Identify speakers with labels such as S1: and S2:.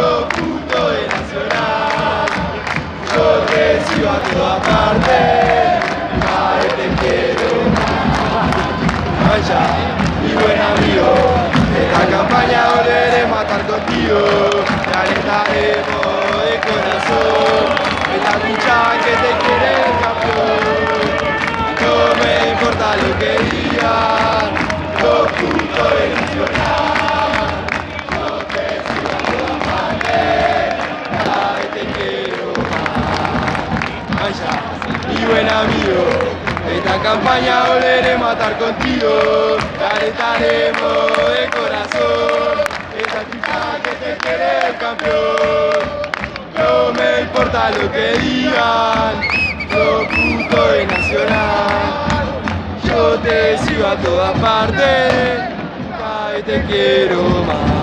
S1: de Nacional. Yo te sigo a toda parte, ay te quiero más. Vaya, mi buen amigo, esta campaña volveremos a estar contigo, te alentaremos de corazón, esta lucha que te quiere el campeón. No me importa lo que digan, Vaya, mi buen amigo, esta campaña volveremos a estar contigo, te alentaremos de corazón, esta chica que te quiere el campeón. No me importa lo que digan, locuto de Nacional, yo te sigo a todas partes, ay te quiero más.